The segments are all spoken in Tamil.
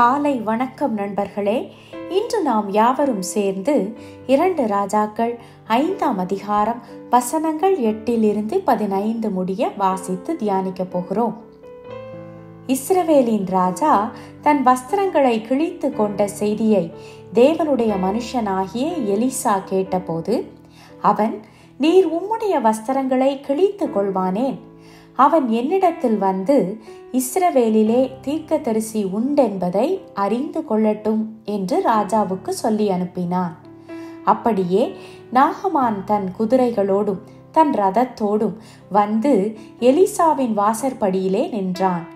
காலை வணக்கம் நண்பர்களே. இன்று நாம் யாவரும் சேர்ந்து இரண்டு ராஜாக்கள் ஐந்தாம் அதிகாரம் வசனங்கள் எட்டிலிருந்து பதினைந்து முடிய வாசித்து தியானிக்க போகிறோம். இஸ்ரவேலின் ராஜா தன் வஸ்திரங்களை கிழித்து கொண்ட செய்தியை தேவனுடைய மனுஷனாகிய எலிசா கேட்டபோது அவன் நீர் உம்முடைய வஸ்திரங்களை கிழித்து கொள்வானேன். அவன் என்னிடத்தில் வந்து இஸ்ரவேலிலே தீர்க்கதரிசி உண்டென்பதை அறிந்து கொள்ளட்டும் என்று ராஜாவுக்கு சொல்லி அனுப்பினான். அப்படியே நாகமான் தன் குதிரைகளோடும் தன் ரதத்தோடும் வந்து எலிசாவின் வாசற்படியிலே நின்றான்.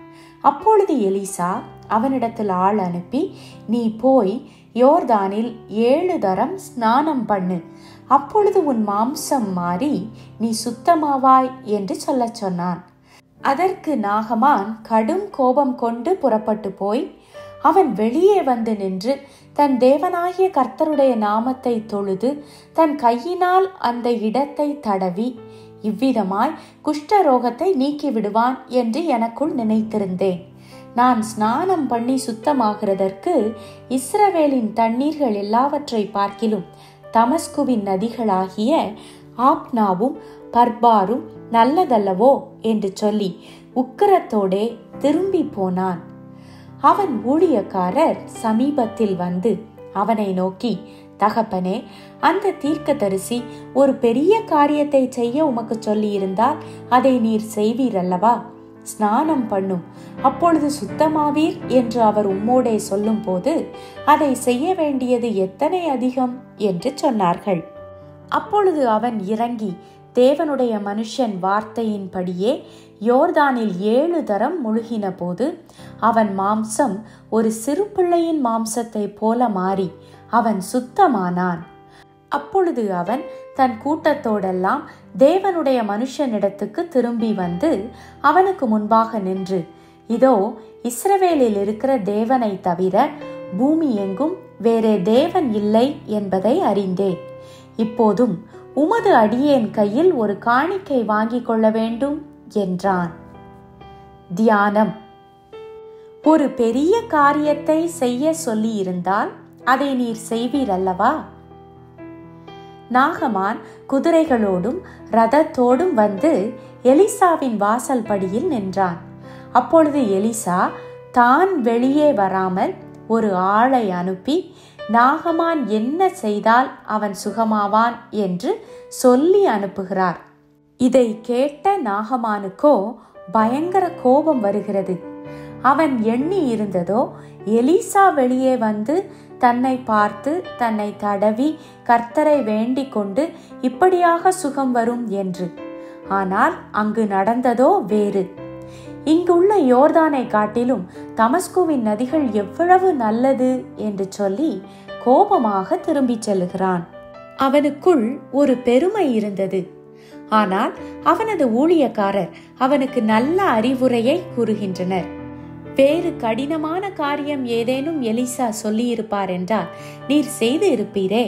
அப்பொழுது எலிசா அவனிடத்தில் ஆள் அனுப்பி நீ போய் யோர்தானில் ஏழு தரம் ஸ்நானம் பண்ணு. அப்பொழுது உன் மாம்சம் மாறி நீ சுத்தமாவாய் என்று சொல்லச் சொன்னான். அதற்கு நாகமான் கடும் கோபம் கொண்டு புறப்பட்டு போய் அவன் வெளியே வந்து நின்று தன் தேவனாகிய கர்த்தருடைய நாமத்தை தொழுது தன் கையினால் அந்த இடத்தை தடவி இவ்விதமாய் குஷ்டரோகத்தை நீக்கி விடுவான் என்று எனக்குள் நினைத்திருந்தேன். நான் ஸ்நானம் பண்ணி சுத்தமாகிறதற்கு இஸ்ரவேலின் தண்ணீர்கள் எல்லாவற்றை பார்க்கிலும் தமஸ்குவின் நதிகளாகிய ஆப்னாவும் பர்பாரும் நல்லதல்லவோ? என்று சொல்லி உக்கரத்தோடே திரும்பி போனான். அவன் ஊழியக்காரர் சமீபத்தில் வந்து அவனை நோக்கி தகப்பனே அந்த தீர்க்கதரிசி ஒரு பெரிய காரியத்தை செய்ய உமக்கு சொல்லியிருந்தால் அதை நீர் செய்வீர் அல்லவா ஸ்நானம் பண்ணும். அப்பொழுது சுத்தமாவீர்? என்று அவர் உம்மோடே சொல்லும்போது அதை செய்ய வேண்டியது எத்தனை அதிகம்? என்று சொன்னார்கள். அப்பொழுது அவன் இறங்கி தேவனுடைய மனுஷன் வார்த்தையின்படியே யோர்தானில் ஏழு தரம் முழுகின போது அவன் மாம்சம் ஒரு சிறு பிள்ளையின் போல மாறி அவன் சுத்தமானான். அப்பொழுது அவன் தன் கூட்டத்தோடெல்லாம் தேவனுடைய மனுஷனிடத்துக்கு திரும்பி வந்து அவனுக்கு முன்பாக நின்று இதோ இஸ்ரவேலில் இருக்கிற தேவனை தவிர பூமி எங்கும் வேறே தேவன் இல்லை என்பதை அறிந்தேன். இப்போதும் உமது அடியேன் கையில் ஒரு காணிக்கை வாங்கிக் கொள்ள வேண்டும் என்றான். தியானம். ஒரு பெரிய காரியத்தை செய்ய சொல்லியிருந்தால் அதை நீர் செய்வீர் அல்லவா? நாகமான் குதிரைகளோடும் ரதத்தோடும் வந்து எலிசாவின் வாசல் படியில் நின்றான். அப்பொழுது எலிசா தான் வெளியே வராமல் ஒரு ஆளை அனுப்பி நாகமான் என்ன செய்தால் அவன் சுகமாவான் என்று சொல்லி அனுப்புகிறார். இதை கேட்ட நாகமானுக்கோ பயங்கர கோபம் வருகிறது. அவன் எண்ணி இருந்ததோ எலிசா வெளியே வந்து தன்னை பார்த்து தன்னை தடவி கர்த்தரை வேண்டிக் கொண்டு இப்படியாக சுகம் வரும் என்று. ஆனால் அங்கு நடந்ததோ வேறு. இங்குள்ள யோர்தானை காட்டிலும் தமஸ்குவின் நதிகள் எவ்வளவு நல்லது என்று சொல்லி கோபமாக திரும்பிச் செல்லுகிறான். அவனுக்குள் ஒரு பெருமை இருந்தது. ஆனால் அவனது ஊழியக்காரர் அவனுக்கு நல்ல அறிவுரையை கூறுகின்றனர். வேறு கடினமான காரியம் ஏதேனும் எலிசா சொல்லியிருப்பார் என்றால் நீர் செய்து இருப்பீரே.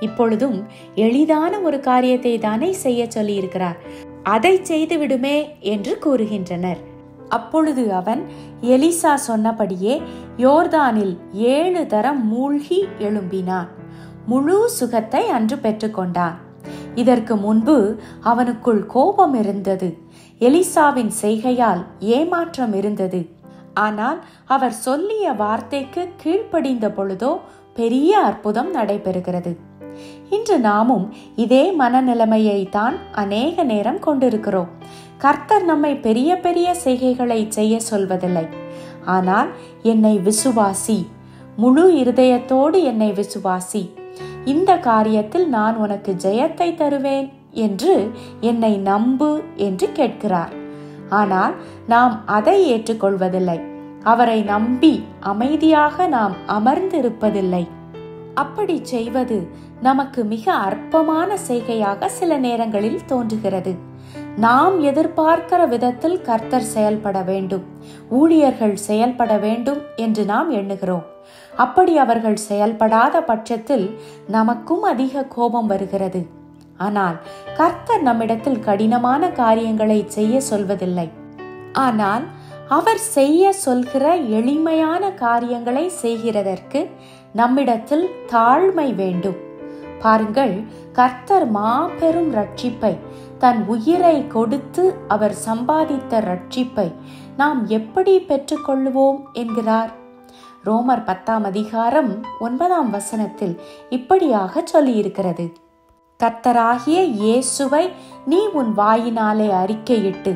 இப்பொழுதும் எளிதான ஒரு காரியத்தை தானே செய்ய சொல்லியிருக்கிறார். அதை செய்து விடுமே என்று கூறுகின்றனர். அப்பொழுது அவன் எலிசா சொன்னபடியே யோர்தானில் ஏழு தரம் மூழ்கி எழும்பினான். முழு சுகத்தை அன்று பெற்றுக்கொண்டான். இதற்கு முன்பு அவனுக்குள் கோபம் இருந்தது. எலிசாவின் செய்கையால் ஏமாற்றம் இருந்தது. ஆனால் அவர் சொல்லிய வார்த்தைக்கு கீழ்ப்படிந்த பொழுதோ பெரிய அற்புதம் நடைபெறுகிறது. இன்று நாமும் இதே மனநிலைமையை தான் அநேக நேரம் கொண்டிருக்கிறோம். கர்த்தர் நம்மை பெரிய பெரிய செய்கைகளை செய்ய சொல்வதில்லை. ஆனால் என்னை விசுவாசி. முழு இருதயத்தோடு என்னை விசுவாசி. இந்த காரியத்தில் நான் உனக்கு ஜெயத்தை தருவேன் என்று என்னை நம்பு என்று கேட்கிறார். ஆனால் நாம் அதை ஏற்றுக்கொள்வதில்லை. அவரை நம்பி அமைதியாக நாம் அமர்ந்திருப்பதில்லை. அப்படி செய்வது நமக்கு மிக அற்பமான செய்கையாக சில நேரங்களில் தோன்றுகிறது. நாம் எதிர்பார்க்கிற விதத்தில் கர்த்தர் செயல்பட வேண்டும். ஊழியர்கள் செயல்பட வேண்டும் என்று நாம் எண்ணுகிறோம். அப்படி அவர்கள் செயல்படாத பட்சத்தில் நமக்கும் அதிக கோபம் வருகிறது. ஆனால் கர்த்தர் நம்மிடத்தில் கடினமான காரியங்களை செய்ய சொல்வதில்லை. ஆனால் அவர் செய்ய சொல்கிற எளிமையான காரியங்களை செய்கிறதற்கு நம்மிடத்தில் தாழ்மை வேண்டும். பாருங்கள் கர்த்தர் மாபெரும் ரட்சிப்பை தன் உயிரை கொடுத்து அவர் சம்பாதித்த ரட்சிப்பை நாம் எப்படி பெற்றுக்கொள்ளுவோம் என்கிறார். ரோமர் பத்தாம் அதிகாரம் ஒன்பதாம் வசனத்தில் இப்படியாக சொல்லியிருக்கிறது. கர்த்தராகிய இயேசுவை நீ உன் வாயினாலே அறிக்கையிட்டு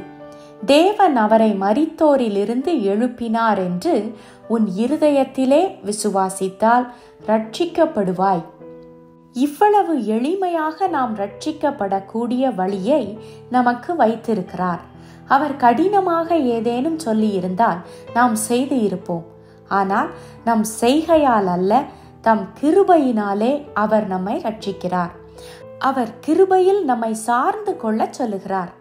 தேவன் அவரை மரித்தோரிலிருந்து எழுப்பினார் என்று உன் இருதயத்திலே விசுவாசித்தால் ரட்சிக்கப்படுவாய் இவ்வளவு எளிமையாக நாம் ரட்சிக்கப்படக்கூடிய வழியை நமக்கு வைத்திருக்கிறார். அவர் கடினமாக ஏதேனும் சொல்லியிருந்தால் நாம் செய்து இருப்போம். ஆனால் நம் செய்கையால் அல்ல தம் கிருபையினாலே அவர் நம்மை ரட்சிக்கிறார். அவர் கிருபையில் நம்மை சார்ந்து கொள்ள சொல்லுகிறார்.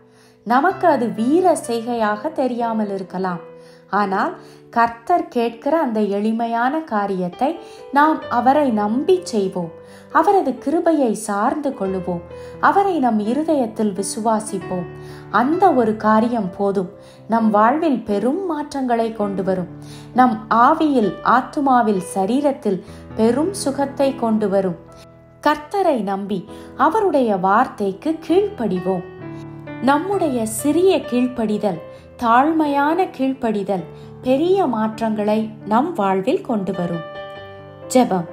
நமக்கு அது வீர செய்கையாக தெரியாமல் இருக்கலாம். ஆனால் கர்த்தர் கேட்கிற அந்த எளிமையான காரியத்தை நாம் அவரை நம்பி செய்வோம். அவரது கிருபையை சார்ந்து கொள்ளுவோம். அவரை நம் இருதயத்தில் விசுவாசிப்போம். அந்த ஒரு காரியம் போதும். நம் வாழ்வில் பெரும் மாற்றங்களை கொண்டு வரும். நம் ஆவியில் ஆத்துமாவில் சரீரத்தில் பெரும் சுகத்தை கொண்டு வரும். கர்த்தரை நம்பி அவருடைய வார்த்தைக்கு கீழ்ப்படிவோம். நம்முடைய சிறிய கீழ்ப்படிதல் தாழ்மையான கீழ்ப்படிதல் பெரிய மாற்றங்களை நம் வாழ்வில் கொண்டு வரும். ஜெபம்.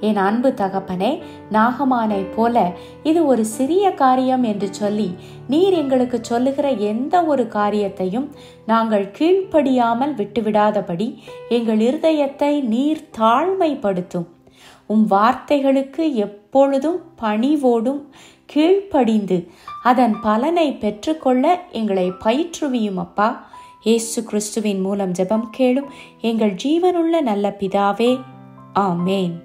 என் அன்பு தகப்பனே நாகமானை போல இது ஒரு சிறிய காரியம் என்று சொல்லி நீர் எங்களுக்கு சொல்லுகிற எந்த ஒரு காரியத்தையும் நாங்கள் கீழ்ப்படியாமல் விட்டுவிடாதபடி எங்கள் இருதயத்தை நீர் தாழ்மைப்படுத்தும். உம் வார்த்தைகளுக்கு எப்பொழுதும் பணிவோடும் கீழ்ப்படிந்து அதன் பலனை பெற்றுக்கொள்ள எங்களை பயிற்றுவியும் அப்பா இயேசு கிறிஸ்துவின் மூலம் ஜெபம் கேளும் எங்கள் ஜீவனுள்ள நல்ல பிதாவே. ஆமேன்.